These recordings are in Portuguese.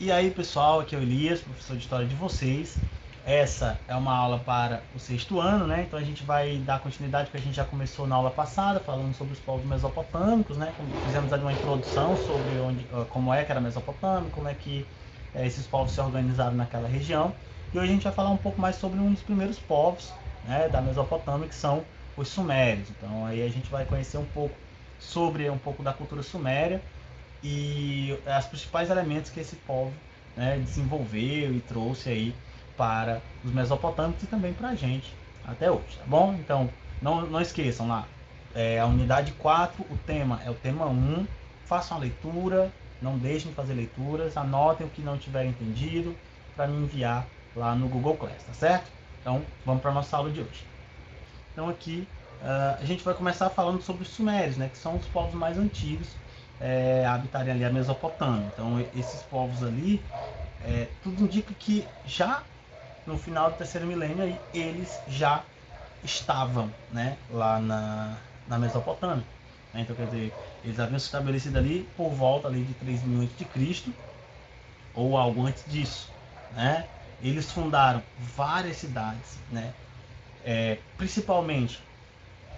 E aí, pessoal, aqui é o Elias, professor de História de vocês. Essa é uma aula para o sexto ano, né? Então a gente vai dar continuidade que a gente já começou na aula passada, falando sobre os povos mesopotâmicos, né? Fizemos ali uma introdução sobre onde, como é que era a Mesopotâmia, como é que é, esses povos se organizaram naquela região. E hoje a gente vai falar um pouco mais sobre um dos primeiros povos né, da Mesopotâmia, que são os sumérios. Então aí a gente vai conhecer um pouco sobre um pouco da cultura suméria e os principais elementos que esse povo né, desenvolveu e trouxe aí para os mesopotâmicos e também para a gente até hoje, tá bom? Então, não, não esqueçam lá, é, a unidade 4, o tema é o tema 1, façam a leitura, não deixem de fazer leituras, anotem o que não tiver entendido para me enviar lá no Google Class, tá certo? Então, vamos para a nossa aula de hoje. Então, aqui uh, a gente vai começar falando sobre os sumérios, né, que são os povos mais antigos é, habitarem ali a Mesopotâmia. Então, esses povos ali, é, tudo indica que já no final do terceiro milênio eles já estavam né, lá na, na Mesopotâmia. Então, quer dizer, eles haviam se estabelecido ali por volta ali de 3 mil antes de Cristo ou algo antes disso. Né? Eles fundaram várias cidades, né? É, principalmente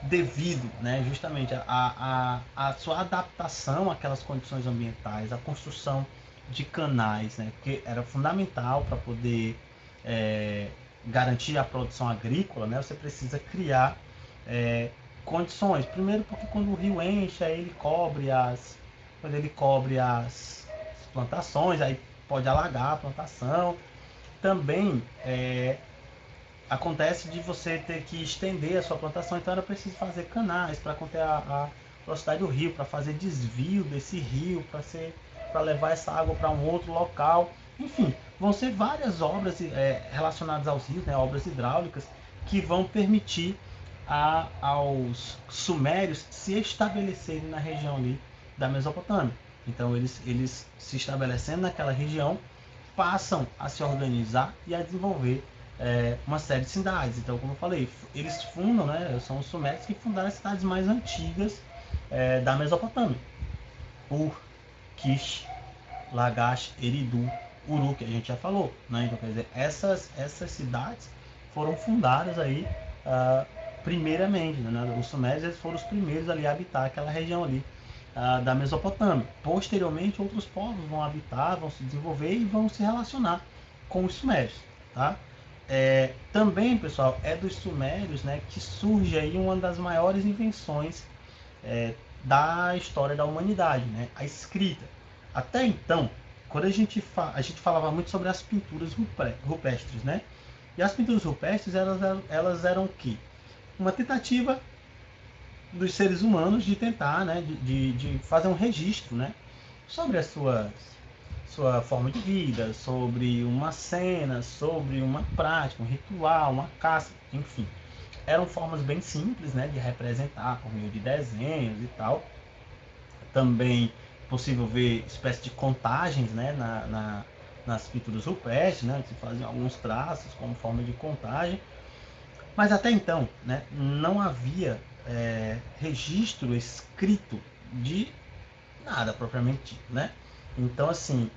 devido né, justamente a, a, a sua adaptação àquelas condições ambientais, a construção de canais, né, porque era fundamental para poder é, garantir a produção agrícola, né, você precisa criar é, condições. Primeiro porque quando o rio enche, aí ele cobre as, quando ele cobre as plantações, aí pode alagar a plantação. Também é, acontece de você ter que estender a sua plantação, então era preciso fazer canais para conter a, a, velocidade do rio, para fazer desvio desse rio, para levar essa água para um outro local. Enfim, vão ser várias obras é, relacionadas aos rios, né, obras hidráulicas, que vão permitir a, aos sumérios se estabelecerem na região ali da Mesopotâmia. Então eles, eles se estabelecendo naquela região passam a se organizar e a desenvolver é, uma série de cidades. Então, como eu falei, eles fundam, né, são os sumérios que fundaram as cidades mais antigas é, da Mesopotâmia. Ur, Kish, Lagash, Eridu, Uru, que a gente já falou. Né? Então, quer dizer, essas, essas cidades foram fundadas aí uh, primeiramente. Né? Os sumérios eles foram os primeiros ali a habitar aquela região ali uh, da Mesopotâmia. Posteriormente, outros povos vão habitar, vão se desenvolver e vão se relacionar com os sumérios. Tá? É, também, pessoal, é dos sumérios né, que surge aí uma das maiores invenções é, da história da humanidade, né, a escrita. Até então, quando a gente, a gente falava muito sobre as pinturas rupestres, né? E as pinturas rupestres, elas, elas eram o quê? Uma tentativa dos seres humanos de tentar, né, de, de, de fazer um registro, né, sobre as suas sua forma de vida, sobre uma cena, sobre uma prática, um ritual, uma caça, enfim. Eram formas bem simples né, de representar por meio de desenhos e tal. Também possível ver espécie de contagens né, na, na, nas pinturas rupestres, né, se faziam alguns traços como forma de contagem. Mas até então né, não havia é, registro escrito de nada propriamente dito. Né? Então, assim,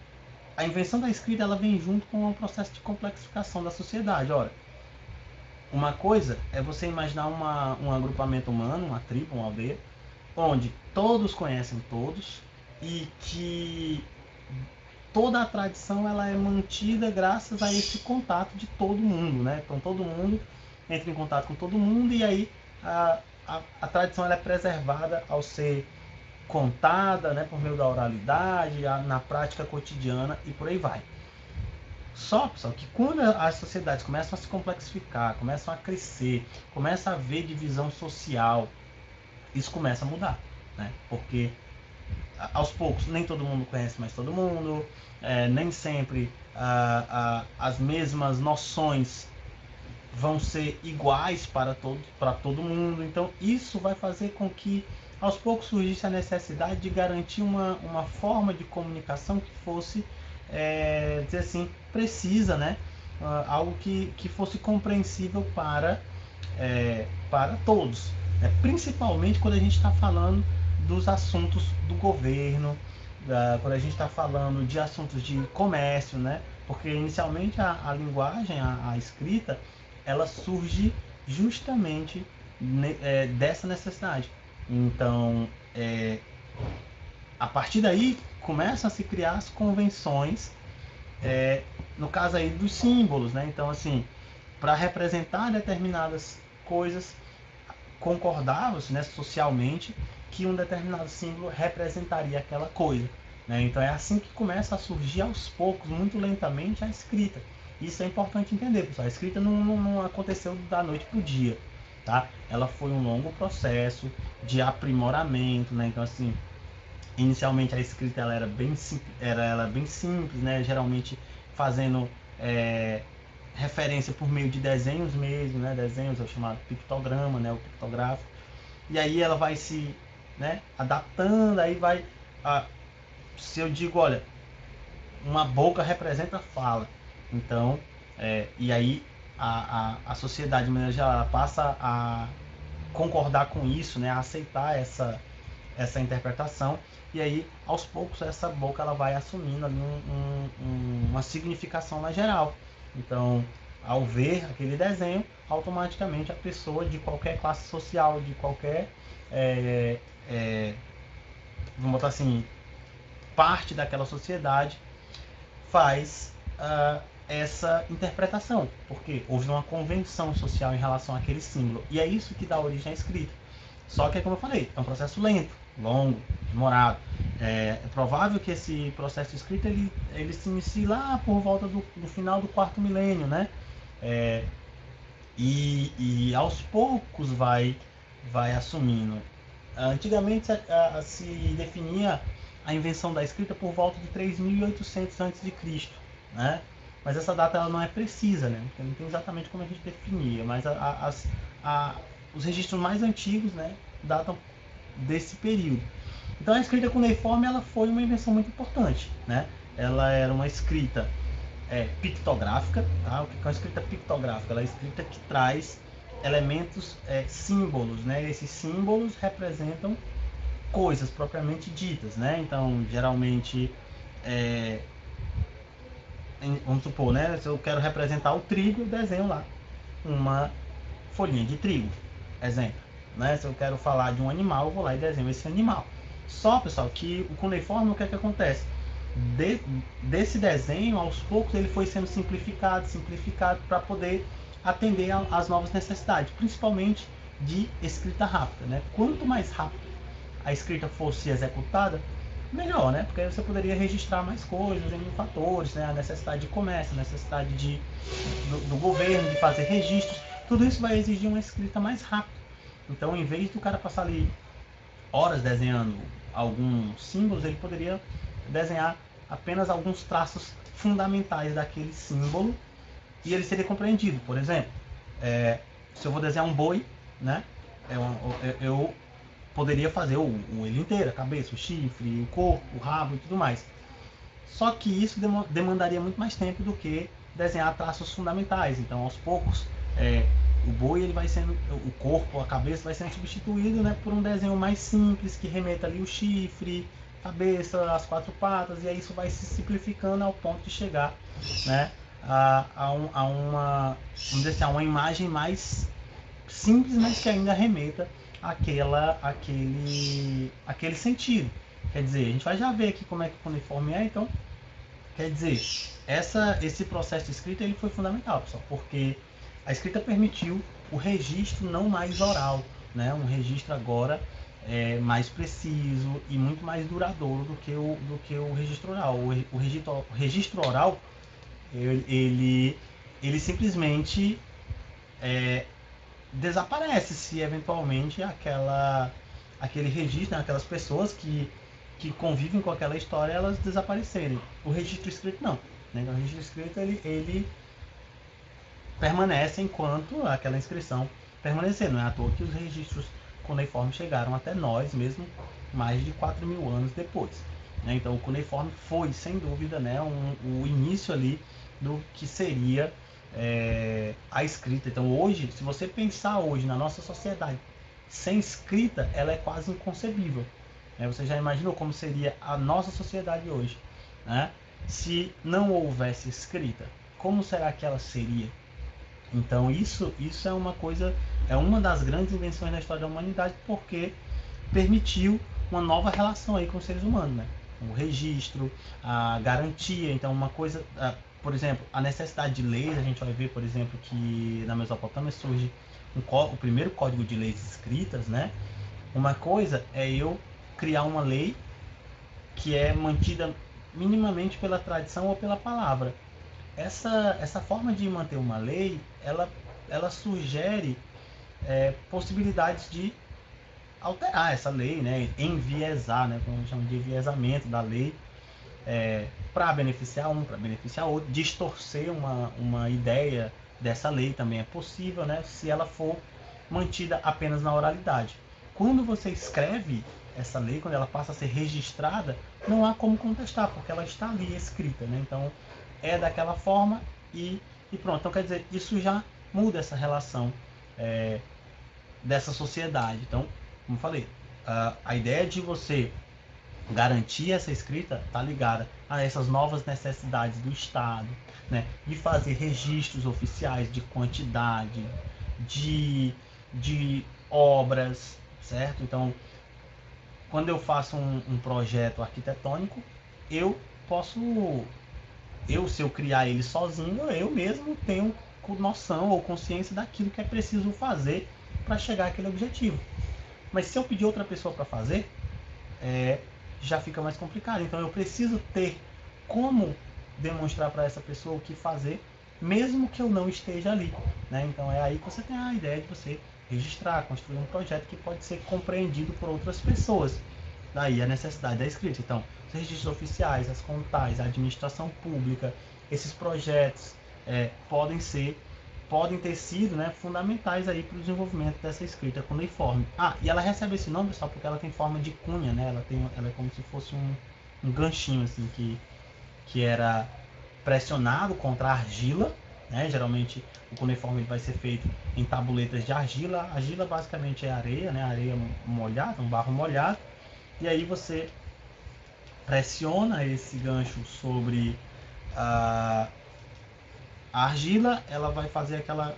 a invenção da escrita ela vem junto com o processo de complexificação da sociedade. Ora, uma coisa é você imaginar uma, um agrupamento humano, uma tribo, uma aldeia, onde todos conhecem todos e que toda a tradição ela é mantida graças a esse contato de todo mundo, né? Então todo mundo entra em contato com todo mundo e aí a, a, a tradição ela é preservada ao ser contada né, por meio da oralidade, na prática cotidiana e por aí vai. Só, pessoal, que quando as sociedades começam a se complexificar, começam a crescer, começa a haver divisão social, isso começa a mudar, né? Porque aos poucos nem todo mundo conhece mais todo mundo, é, nem sempre as mesmas noções vão ser iguais para todo, para todo mundo. Então isso vai fazer com que aos poucos surgisse a necessidade de garantir uma, uma forma de comunicação que fosse, é, dizer assim, precisa, né? Uh, algo que, que fosse compreensível para, é, para todos. Né? Principalmente quando a gente está falando dos assuntos do governo, uh, quando a gente está falando de assuntos de comércio, né? Porque inicialmente a, a linguagem, a, a, escrita, ela surge justamente ne, é, dessa necessidade. Então, é, a partir daí começam a se criar as convenções, é, no caso aí dos símbolos, né? Então, assim, para representar determinadas coisas, concordava-se né, socialmente que um determinado símbolo representaria aquela coisa. Né? Então é assim que começa a surgir aos poucos, muito lentamente, a escrita. Isso é importante entender, pessoal. A escrita não, não, não aconteceu da noite para o dia. Tá? Ela foi um longo processo de aprimoramento. Né? Então, assim, inicialmente a escrita ela era, bem, era, ela bem simples, né? geralmente fazendo é, referência por meio de desenhos mesmo, né? desenhos é o chamado pictograma, né? o pictográfico. E aí ela vai se né? adaptando, aí vai. A, se eu digo, olha, uma boca representa fala. Então, é, e aí a, a, a sociedade de maneira geral passa a concordar com isso, né? a aceitar essa, essa interpretação. E aí, aos poucos, essa boca ela vai assumindo ali um, um, uma significação mais geral. Então, ao ver aquele desenho, automaticamente a pessoa de qualquer classe social, de qualquer, é, é, vamos botar assim, parte daquela sociedade, faz uh, essa interpretação, porque houve uma convenção social em relação àquele símbolo. E é isso que dá origem à escrita. Só que, como eu falei, é um processo lento, longo, demorado. É, é provável que esse processo de escrita ele, ele se inicie lá por volta do, do final do quarto milênio, né? É, e, e aos poucos vai, vai assumindo. Antigamente a, a, se definia a invenção da escrita por volta de 3.800 a.C., né? Mas essa data ela não é precisa, né? Porque não tem exatamente como a gente definia, mas a, a, os registros mais antigos, né, datam desse período. Então a escrita cuneiforme ela foi uma invenção muito importante, né? Ela era uma escrita é, pictográfica, tá? O que é uma escrita pictográfica? Ela é escrita que traz elementos, é, símbolos, né? Esses símbolos representam coisas propriamente ditas, né? Então, geralmente, é, vamos supor, né? Se eu quero representar o trigo, desenho lá uma folhinha de trigo, exemplo. Né? Se eu quero falar de um animal, eu vou lá e desenho esse animal. Só, pessoal, que o cuneiforme, o que é que acontece? De, desse desenho, aos poucos, ele foi sendo simplificado, simplificado para poder atender às novas necessidades, principalmente de escrita rápida. Né? Quanto mais rápido a escrita fosse executada, melhor, né? Porque você poderia registrar mais coisas, em fatores, né? A necessidade de comércio, a necessidade de, do, do, governo de fazer registros. Tudo isso vai exigir uma escrita mais rápida. Então, em vez do cara passar ali horas desenhando alguns símbolos, ele poderia desenhar apenas alguns traços fundamentais daquele símbolo e ele seria compreendido. Por exemplo, é, se eu vou desenhar um boi, né? Eu, eu, eu poderia fazer o, o ele inteiro, a cabeça, o chifre, o corpo, o rabo e tudo mais. Só que isso demandaria muito mais tempo do que desenhar traços fundamentais. Então, aos poucos, é, o boi ele vai sendo, o corpo, a cabeça vai sendo substituído né, por um desenho mais simples que remeta ali o chifre, cabeça, as quatro patas, e aí isso vai se simplificando ao ponto de chegar né, a, a, um, a uma, vamos dizer assim, a uma imagem mais simples, mas que ainda remeta aquela, aquele, aquele sentido. Quer dizer, a gente vai já ver aqui como é que o uniforme é, então, quer dizer, essa, esse processo de escrita ele foi fundamental, pessoal, porque a escrita permitiu o registro não mais oral, né? um registro agora é, mais preciso e muito mais duradouro do que o, do que o registro oral. O, o, registro, o registro oral, ele, ele simplesmente é, desaparece se eventualmente aquela, aquele registro, né, aquelas pessoas que, que convivem com aquela história, elas desaparecerem. O registro escrito não. Né? O registro escrito ele, ele permanece enquanto aquela inscrição permanecer. Não é à toa que os registros cuneiforme chegaram até nós, mesmo mais de 4 mil anos depois. Né? Então o cuneiforme foi, sem dúvida, né, um, o início ali do que seria é, a escrita. Então hoje, se você pensar hoje na nossa sociedade sem escrita, ela é quase inconcebível. Né? Você já imaginou como seria a nossa sociedade hoje? Né? Se não houvesse escrita, como será que ela seria? Então isso, isso é uma coisa, é uma das grandes invenções da história da humanidade, porque permitiu uma nova relação aí com os seres humanos, né? O registro, a garantia, então uma coisa, por exemplo, a necessidade de leis, a gente vai ver, por exemplo, que na Mesopotâmia surge um, o primeiro código de leis escritas, né? Uma coisa é eu criar uma lei que é mantida minimamente pela tradição ou pela palavra. Essa, essa forma de manter uma lei, ela, ela sugere é, possibilidades de alterar essa lei, né? enviesar, né? como a gente chama de enviesamento da lei, é, para beneficiar um, para beneficiar outro, distorcer uma, uma ideia dessa lei também é possível, né? se ela for mantida apenas na oralidade. Quando você escreve essa lei, quando ela passa a ser registrada, não há como contestar, porque ela está ali escrita, né? Então é daquela forma e, e pronto. Então quer dizer, isso já muda essa relação é, dessa sociedade. Então, como falei, a, a ideia de você garantir essa escrita está ligada a essas novas necessidades do Estado, né? de fazer registros oficiais de quantidade, de, de obras, certo? Então, quando eu faço um, um projeto arquitetônico, eu posso, eu se eu criar ele sozinho, eu mesmo tenho noção ou consciência daquilo que é preciso fazer para chegar àquele objetivo. Mas se eu pedir outra pessoa para fazer, é, já fica mais complicado. Então eu preciso ter como demonstrar para essa pessoa o que fazer, mesmo que eu não esteja ali. Né? Então é aí que você tem a ideia de você registrar, construir um projeto que pode ser compreendido por outras pessoas. Daí a necessidade da escrita. Então, os registros oficiais, as contais, a administração pública, esses projetos é, podem ser, podem ter sido né, fundamentais aí para o desenvolvimento dessa escrita cuneiforme. Ah, e ela recebe esse nome, pessoal, porque ela tem forma de cunha, né? Ela, tem, ela é como se fosse um, um ganchinho assim que, que era pressionado contra a argila né? Geralmente o cuneiforme vai ser feito em tabuletas de argila. Argila basicamente é areia, né? areia molhada, um barro molhado. E aí você pressiona esse gancho sobre a, a argila, ela vai fazer aquela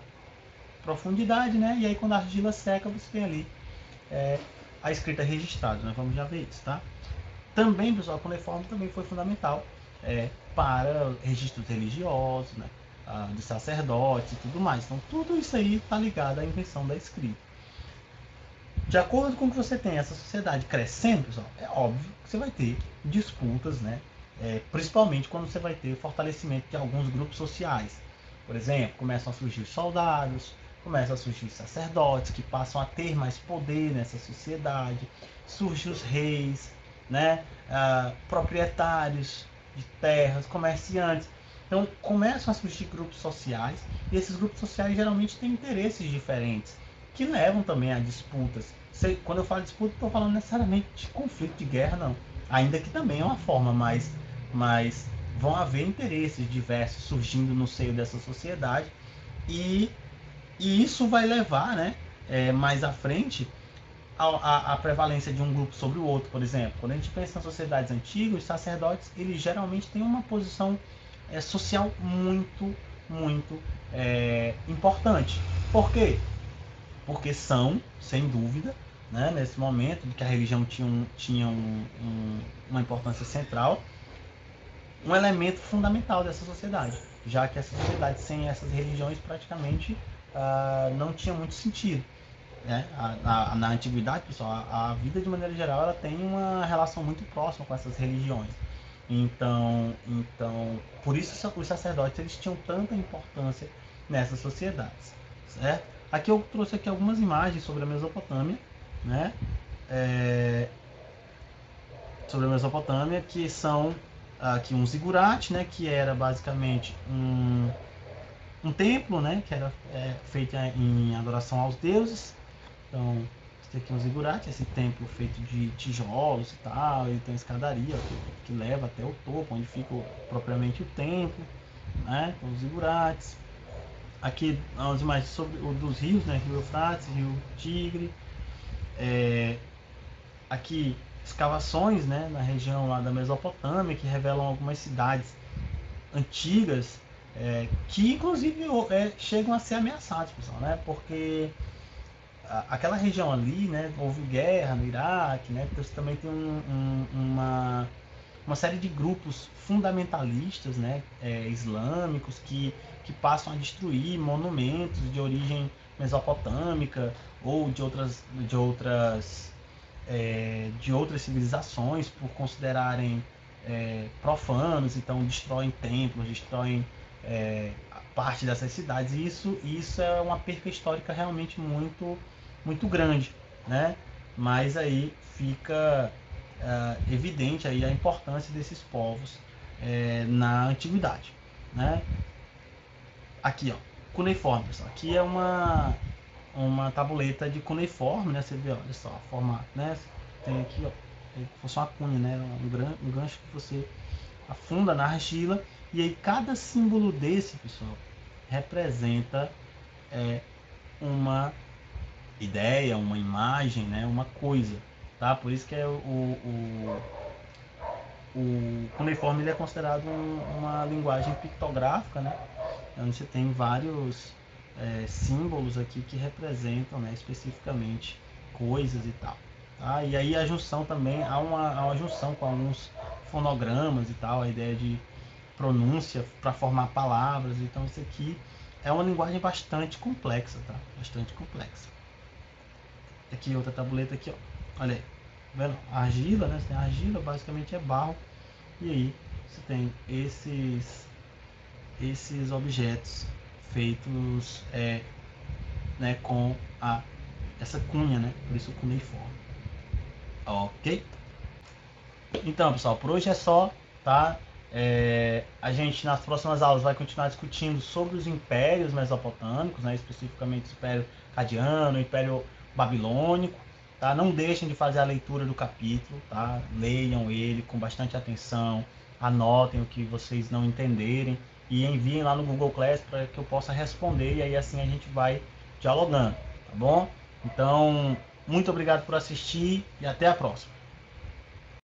profundidade, né? E aí quando a argila seca, você tem ali é, a escrita registrada. Né? Vamos já ver isso, tá? Também, pessoal, o cuneiforme também foi fundamental é, para registros religiosos, né? ah, de sacerdotes e tudo mais. Então, tudo isso aí está ligado à invenção da escrita. De acordo com que você tem essa sociedade crescendo, pessoal, é óbvio que você vai ter disputas, né? É, principalmente quando você vai ter fortalecimento de alguns grupos sociais. Por exemplo, começam a surgir soldados, começam a surgir sacerdotes que passam a ter mais poder nessa sociedade, surgem os reis, né? Ah, proprietários de terras, comerciantes. Então começam a surgir grupos sociais e esses grupos sociais geralmente têm interesses diferentes que levam também a disputas. Quando eu falo disputa, estou falando necessariamente de conflito de guerra, não. Ainda que também é uma forma, mas, mas vão haver interesses diversos surgindo no seio dessa sociedade e, e isso vai levar, né, é, mais à frente, a, a, prevalência de um grupo sobre o outro, por exemplo. Quando a gente pensa nas sociedades antigas, os sacerdotes eles geralmente têm uma posição é, social muito, muito é, importante. Por quê? Porque são, sem dúvida, né, nesse momento que a religião tinha, um, tinha um, um, uma importância central, um elemento fundamental dessa sociedade, já que essa sociedade sem essas religiões praticamente uh, não tinha muito sentido. Né? A, a, na antiguidade, pessoal, a, a, vida de maneira geral ela tem uma relação muito próxima com essas religiões. Então, então, por isso os sacerdotes eles tinham tanta importância nessas sociedades, certo? Aqui eu trouxe aqui algumas imagens sobre a Mesopotâmia, né? É, sobre a Mesopotâmia, que são aqui um zigurate, né? Que era basicamente um, um templo, né? Que era é, feito em adoração aos deuses. Então, tem aqui um zigurate, esse templo feito de tijolos e tal, e tem escadaria que, que, leva até o topo, onde fica propriamente o templo, né, com os zigurates. Aqui as imagens sobre o dos rios, né, Rio Eufrates, Rio Tigre. É, aqui escavações né, na região lá da Mesopotâmia que revelam algumas cidades antigas é, que inclusive é, chegam a ser ameaçadas, pessoal, né? Porque a, aquela região ali, né, houve guerra no Iraque, né? Então também tem um, um, uma uma série de grupos fundamentalistas, né, é, islâmicos que que passam a destruir monumentos de origem mesopotâmica ou de outras de outras é, de outras civilizações por considerarem é, profanos, então destroem templos, destroem é, parte dessas cidades. E isso, isso é uma perca histórica realmente muito, muito grande, né? Mas aí fica é, evidente aí a importância desses povos é, na antiguidade, né? Aqui, ó, cuneiforme, pessoal. Aqui é uma uma tabuleta de cuneiforme, né? Você vê, olha só, a forma, né? Tem aqui, ó, é fosse uma cunha, né? Um, gran, um gancho que você afunda na argila e aí cada símbolo desse, pessoal, representa é, uma ideia, uma imagem, né? Uma coisa, tá? Por isso que é o, o, o cuneiforme ele é considerado um, uma linguagem pictográfica, né? Onde você tem vários é, símbolos aqui que representam né, especificamente coisas e tal. Tá? E aí a junção também, há uma, há uma junção com alguns fonogramas e tal, a ideia de pronúncia para formar palavras. Então isso aqui é uma linguagem bastante complexa, tá? Bastante complexa. Aqui outra tabuleta aqui, ó. Olha aí. Tá vendo? Argila, né? Você tem argila, basicamente é barro. E aí você tem esses esses objetos feitos é, né, com a, essa cunha, né? Por isso cuneiforme. Ok? Então, pessoal, por hoje é só, tá? É, a gente nas próximas aulas vai continuar discutindo sobre os impérios mesopotâmicos, né, especificamente o Império Cadiano, o Império Babilônico. Tá? Não deixem de fazer a leitura do capítulo, tá? leiam ele com bastante atenção, anotem o que vocês não entenderem e enviem lá no Google Class para que eu possa responder e aí assim a gente vai dialogando, tá bom? Então, muito obrigado por assistir e até a próxima.